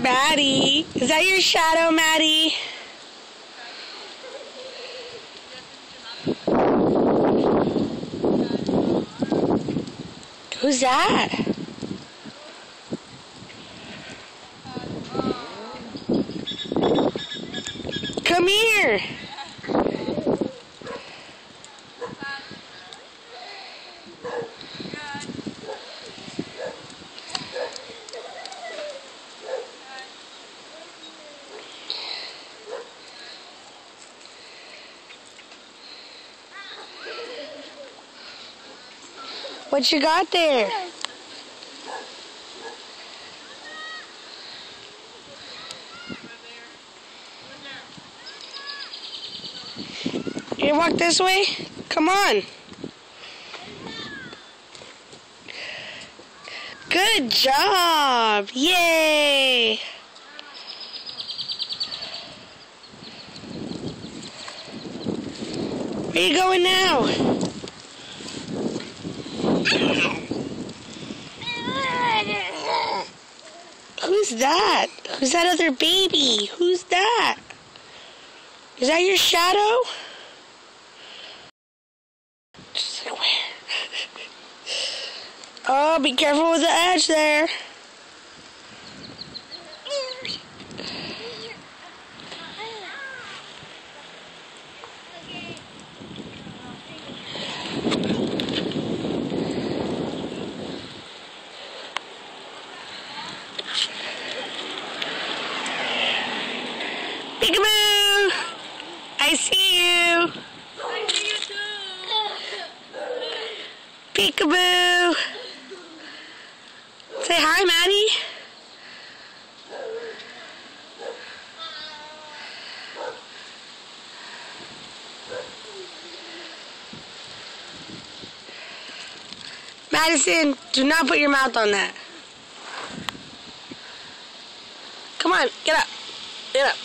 Maddy, is that your shadow, Maddy? Who's that? Come here. What you got there? You walk this way? Come on. Good job. Yay. Where you going now? Who's that? Who's that other baby? Who's that? Is that your shadow? Just like where? oh, be careful with the edge there. Peekaboo! I see you. I see you too. Peekaboo. Say hi, Maddy. Madison, do not put your mouth on that. Come on, get up. Get up.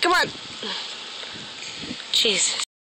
Come on. Jesus.